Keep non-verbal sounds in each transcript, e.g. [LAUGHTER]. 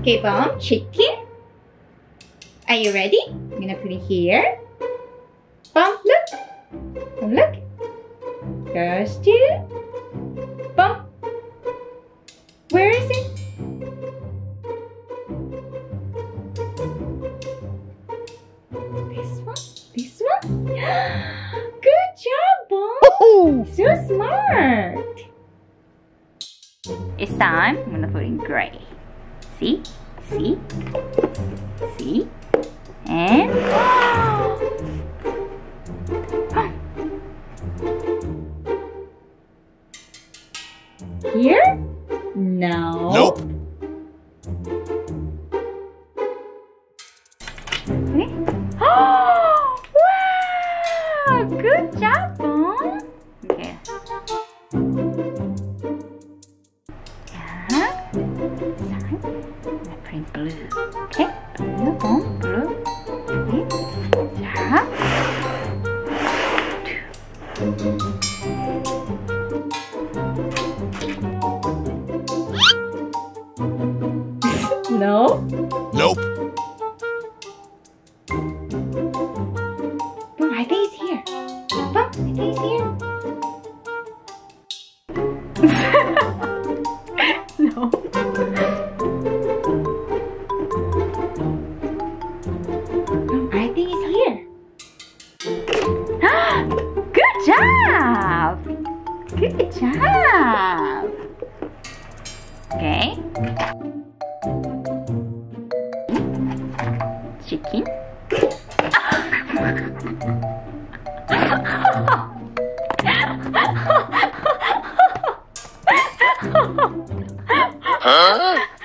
Okay, Bom, chicken. Are you ready? I'm gonna put it here. Bom, look. Bom, look. Goes to Bom. Where is it? This one? This one? [GASPS] Good job, Bom. So smart. It's time. I'm gonna put in gray. See? See? See? And Boom. Blue. Okay. Yeah. No. Nope. Bom, I think here. I think here. [LAUGHS] job! Good job! Okay. Chicken. Huh?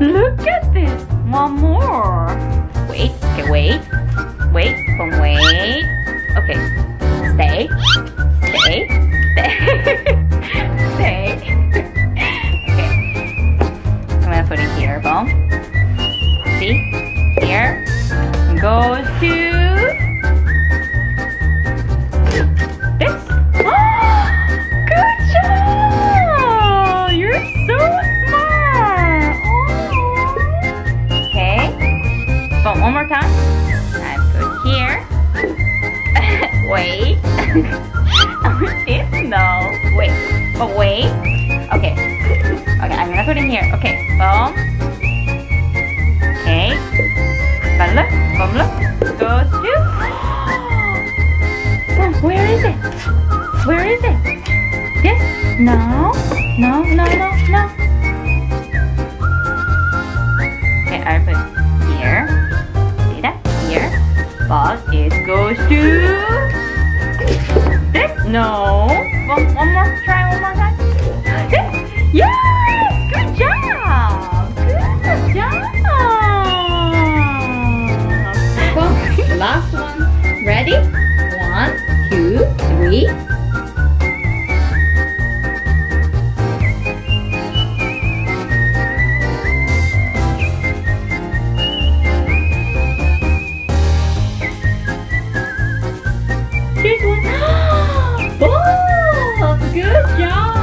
Look at this! One more! Wait, okay, wait. Wait, from wait. Okay. Stay. Stay. Stay. Stay. okay. I'm gonna put it here, Bom. See? Here. Goes to this? No. Wait. But wait. Okay. Okay, I'm gonna put it here. Okay. Bom. Okay. Bom, look. Goes to. Where is it? Where is it? This? No. No, no, no, no. Okay, I put here. See that? Here. But it goes to. No. One, one more try, one more time. Good. Yes! Good job! Good job! Last one. Ready? One, two, three. good job.